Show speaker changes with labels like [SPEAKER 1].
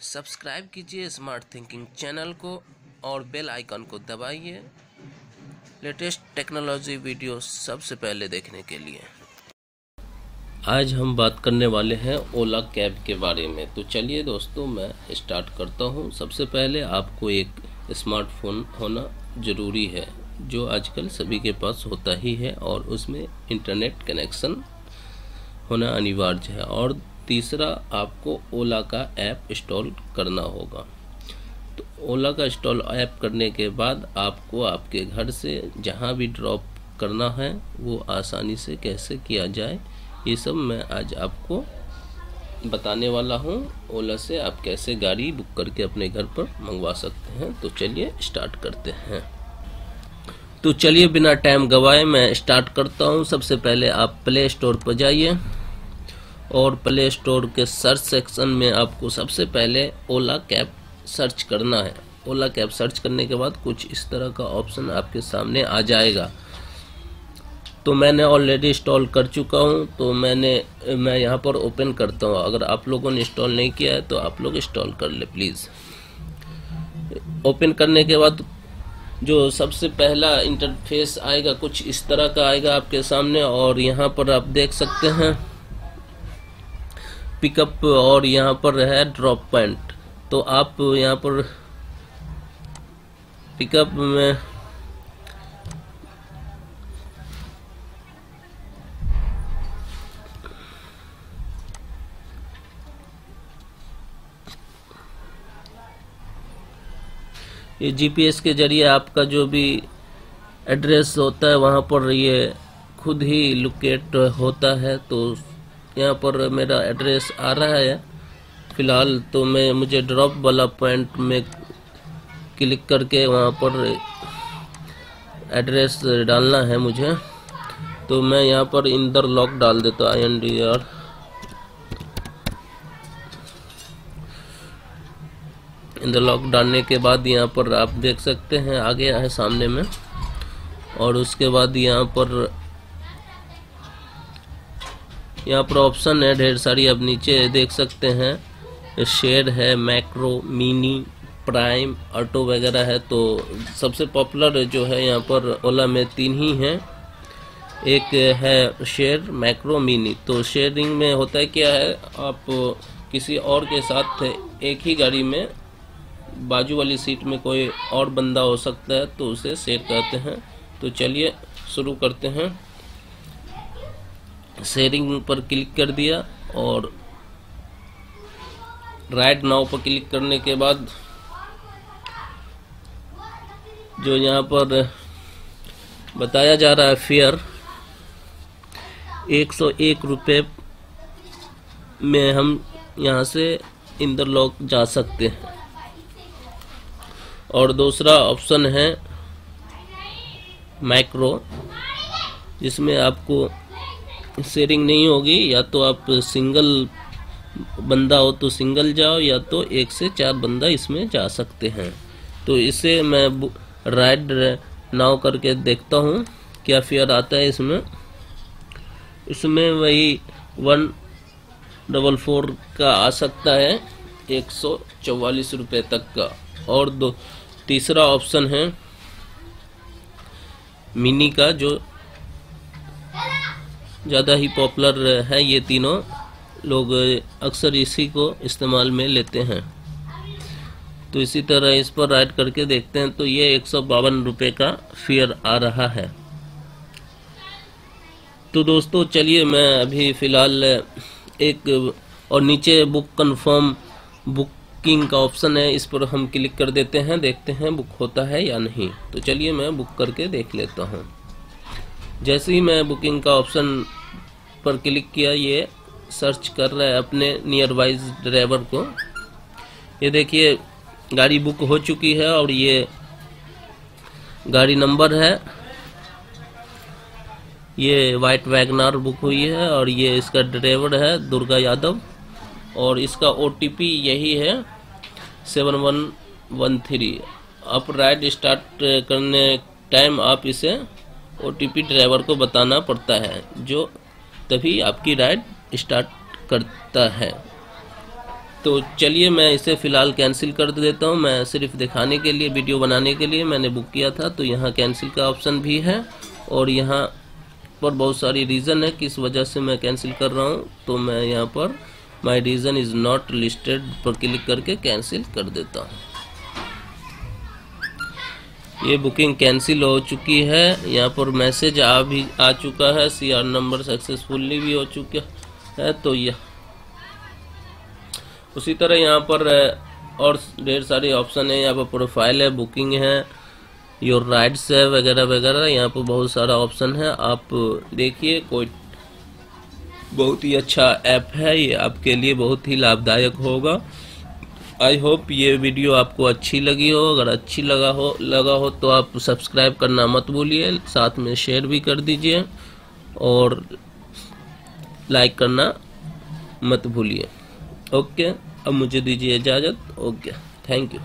[SPEAKER 1] Subscribe कीजिए smart thinking channel को और बेल आइकन को दबाइए। लेटेस्ट टेक्नोलॉजी वीडियो सबसे पहले देखने के लिए। आज हम बात करने वाले हैं ओला कैब के बारे में। तो चलिए दोस्तों, मैं स्टार्ट करता हूँ। सबसे पहले आपको एक स्मार्टफ़ोन होना ज़रूरी है, जो आजकल सभी के पास होता ही है और उसमें इंटरनेट कनेक्शन होना अनिवार्य है। और तीसरा आपको ओला का ऐप इंस्टॉल करना होगा। तो ओला का इंस्टॉल ऐप करने के बाद आपको आपके घर से जहाँ भी ड्रॉप करना है, वो आसानी से कैसे किया जाए, ये सब मैं आज आपको बताने वाला हूँ। ओला से आप कैसे गाड़ी बुक करके अपने घर पर मंगवा सकते हैं तो चलिए स्टार्ट करते हैं। तो चलिए बिना टाइम गवाए मैं स्टार्ट करता हूँ। सबसे पहले आप प्ले स्टोर पर जाइए। और प्ले स्टोर के सर्च सेक्शन में आपको सबसे पहले ओला कैब सर्च करना है। ओला कैब सर्च करने के बाद कुछ इस तरह का ऑप्शन आपके सामने आ जाएगा। तो मैंने ऑलरेडी इंस्टॉल कर चुका हूँ तो मैंने, मैं यहाँ पर ओपन करता हूँ। अगर आप लोगों ने इंस्टॉल नहीं किया है तो आप लोग इंस्टॉल कर ले प्लीज़ ओपन करने के बाद जो सबसे पहला इंटरफेस आएगा, कुछ इस तरह का आएगा आपके सामने, और यहाँ पर आप देख सकते हैं। पिकअप और यहाँ पर है ड्रॉप पॉइंट तो आप यहाँ पर पिकअप में ये जीपीएस के ज़रिए आपका जो भी एड्रेस होता है, वहाँ पर ये खुद ही लोकेट होता है तो यहाँ पर मेरा एड्रेस आ रहा है। फ़िलहाल तो मैं, मुझे ड्रॉप वाला पॉइंट में क्लिक करके वहाँ पर एड्रेस डालना है मुझे। तो मैं यहाँ पर इंदर लॉक डाल देता आई एन डी आर इंदर लॉक डालने के बाद यहाँ पर आप देख सकते हैं आ गया है सामने में। और उसके बाद यहाँ पर यहाँ पर ऑप्शन है, ढेर सारी अब नीचे देख सकते हैं। शेयर है मैक्रो मिनी प्राइम ऑटो वगैरह है तो सबसे पॉपुलर जो है यहाँ पर ओला में तीन ही हैं। एक है शेयर मैक्रो मिनी तो शेयरिंग में होता है क्या है, आप किसी और के साथ एक ही गाड़ी में बाजू वाली सीट में कोई और बंदा हो सकता है तो उसे शेयर करते हैं। तो चलिए शुरू करते हैं। शेयरिंग पर क्लिक कर दिया और राइट नाव पर क्लिक करने के बाद जो यहाँ पर बताया जा रहा है फेयर एक सौ एक रुपये में हम यहाँ से इंदरलॉक जा सकते हैं। और दूसरा ऑप्शन है माइक्रो जिसमें आपको शेयरिंग नहीं होगी। या तो आप सिंगल बंदा हो तो सिंगल जाओ, या तो एक से चार बंदा इसमें जा सकते हैं। तो इसे मैं राइड नाव करके देखता हूँ, क्या फेयर आता है इसमें। इसमें वही वन डबल फोर का आ सकता है, एक सौ चौवालीस रुपये तक का। और दो, तीसरा ऑप्शन है मिनी का, जो ज़्यादा ही पॉपुलर है ये तीनों लोग, अक्सर इसी को इस्तेमाल में लेते हैं। तो इसी तरह इस पर राइड करके देखते हैं तो ये एक सौ बावन रुपये का फेयर आ रहा है। तो दोस्तों, चलिए मैं अभी फ़िलहाल एक और नीचे बुक कंफर्म बुकिंग का ऑप्शन है, इस पर हम क्लिक कर देते हैं, देखते हैं बुक होता है या नहीं। तो चलिए मैं बुक करके देख लेता हूँ। जैसे ही मैं बुकिंग का ऑप्शन पर क्लिक किया, ये सर्च कर रहा है अपने नियर वाइज ड्राइवर को। ये देखिए, गाड़ी बुक हो चुकी है और ये गाड़ी नंबर है। ये वाइट वैगनार बुक हुई है और ये इसका ड्राइवर है, दुर्गा यादव। और इसका ओटीपी यही है सेवन वन वन थ्री आप राइड स्टार्ट करने टाइम आप इसे ओटीपी ड्राइवर को बताना पड़ता है, जो तभी आपकी राइड स्टार्ट करता है। तो चलिए मैं इसे फ़िलहाल कैंसिल कर देता हूँ। मैं सिर्फ़ दिखाने के लिए वीडियो बनाने के लिए मैंने बुक किया था तो यहाँ कैंसिल का ऑप्शन भी है। और यहाँ पर बहुत सारी रीज़न है किस वजह से मैं कैंसिल कर रहा हूँ। तो मैं यहाँ पर my reason is not listed पर क्लिक करके कैंसिल कर देता हूँ। ये बुकिंग कैंसिल हो चुकी है। यहाँ पर मैसेज आ भी, आ चुका है। सी आर नंबर सक्सेसफुली भी हो चुका है तो यह। उसी तरह यहाँ पर और ढेर सारे ऑप्शन है। यहाँ पर प्रोफ़ाइल है बुकिंग है योर राइड्स है, वगैरह वगैरह। यहाँ पर बहुत सारा ऑप्शन है। आप देखिए, कोई बहुत ही अच्छा ऐप है। ये आपके लिए बहुत ही लाभदायक होगा। आई होप ये वीडियो आपको अच्छी लगी हो। अगर अच्छी लगा हो लगा हो तो आप सब्सक्राइब करना मत भूलिए। साथ में शेयर भी कर दीजिए और लाइक करना मत भूलिए। ओके, अब मुझे दीजिए इजाज़त। Okay, thank you.